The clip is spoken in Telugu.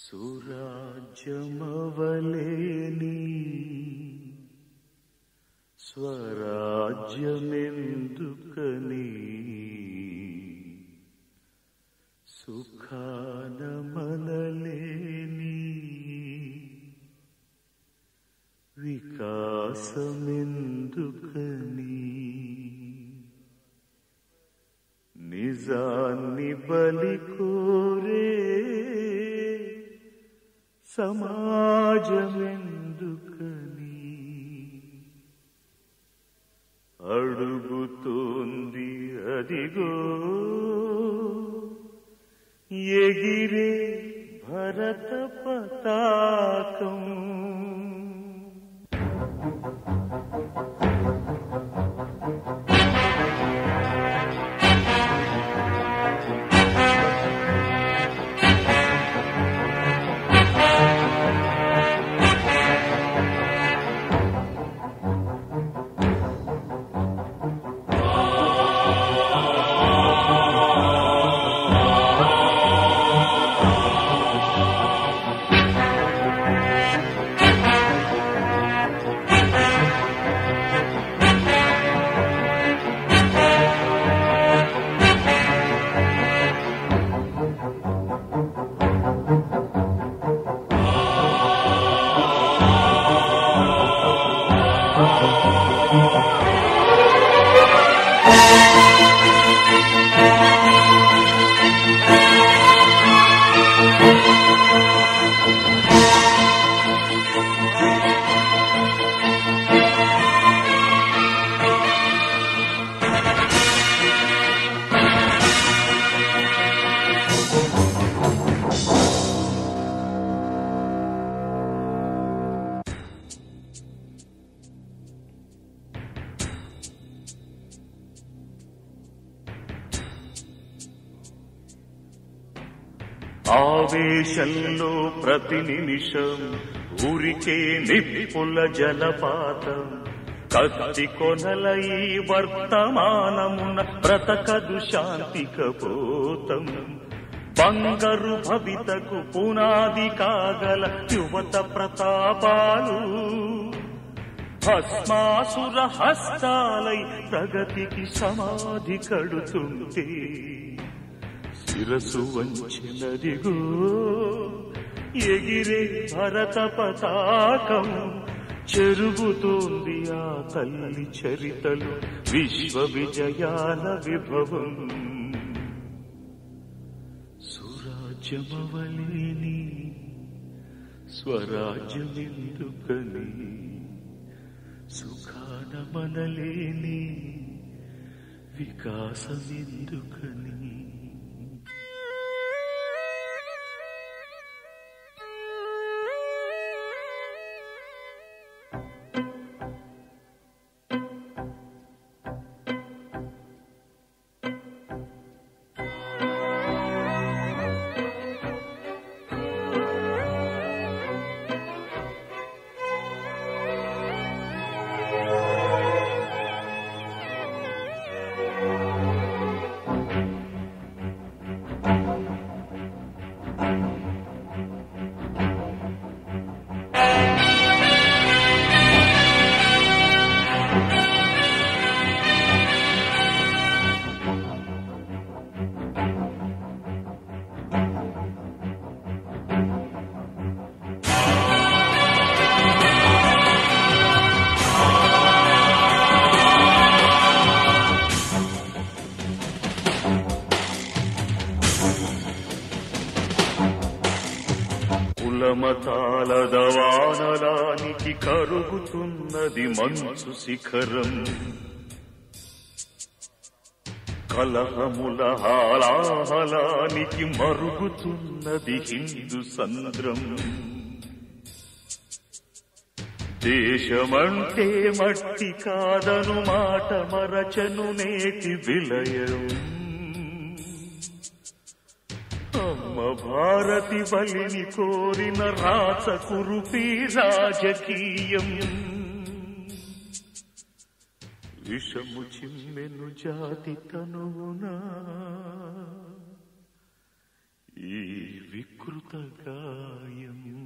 సురాజ్యమవలేని స్వరాజ్యమెందుకని? సుఖానమనలేని వికాసమెందుకని? నిజాన్ని ಸಮಾಜವೆಂದು ಕಲಿ. ಅಡುಗು ತೋಂದಿ ಅದಿಗೋ ಎಗಿರೆ ಭರತ ಪತಾಕ Thank you. ఆవేశంలో ప్రతి నిమిషం ఊరికే నిప్పుల జలపాతం. కత్తి కొనల ఈ వర్తమానమున బ్రతకదు శాంతి కపోతం బంగారు భవితకు పునాది కాగల యువత ప్రతాపాలు. భస్మాసుర హస్తాలై ప్రగతికి సమాధి కడుతుంటే శిరసు వంచినదిగో ఎగిరే భరత పతాకం చెరుగుతోంది ఆ తల్లి చరితలు విశ్వ విజయాల విభవం. సురాజ్యమవలేని స్వరాజ్యమెందుకని సుఖాన మనలేని వికాసమెందుకని. కులమతాల దవానలానికి కరుగుతున్నది మంచు శిఖరం. కలహముల హాలాహలానికి మరుగుతున్నది హిందూ సంద్రం. దేశమంటే మట్టి కాదను మాట మరచను నేటి విలయం. భారతి బలిని కోరిన రాచ కురుపి రాజకీయం. విషము చిమ్మెను జాతి తనువునా. ఈ వికృత భూతకాయం